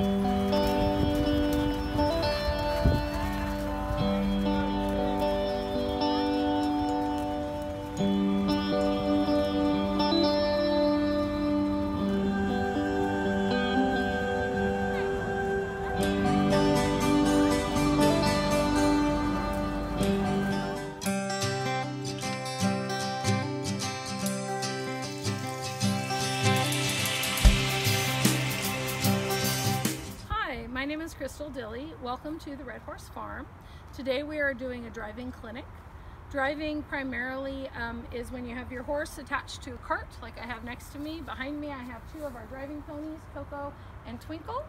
Hi, my name is Crystal Dilly. Welcome to the Red Horse Farm. Today we are doing a driving clinic. Driving primarily um, is when you have your horse attached to a cart, like I have next to me. Behind me I have two of our driving ponies, Coco and Twinkle.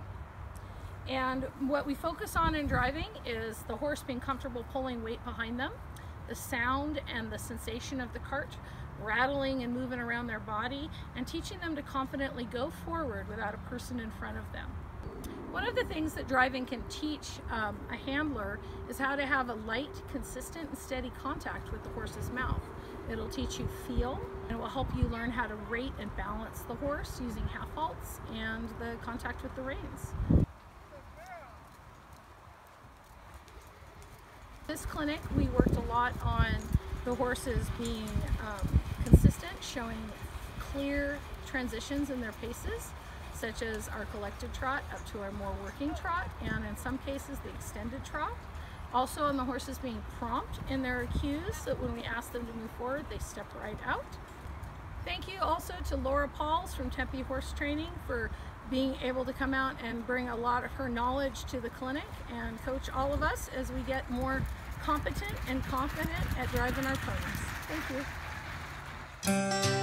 And what we focus on in driving is the horse being comfortable pulling weight behind them, the sound and the sensation of the cart rattling and moving around their body, and teaching them to confidently go forward without a person in front of them. One of the things that driving can teach um, a handler is how to have a light, consistent, and steady contact with the horse's mouth. It'll teach you feel, and it will help you learn how to rate and balance the horse using half halts and the contact with the reins. This clinic, we worked a lot on the horses being um, consistent, showing clear transitions in their paces, such as our collected trot up to our more working trot, and in some cases the extended trot. Also on the horses being prompt in their cues, so that when we ask them to move forward, they step right out. Thank you also to Laura Pauls from Tempe Horse Training for being able to come out and bring a lot of her knowledge to the clinic and coach all of us as we get more competent and confident at driving our ponies. Thank you.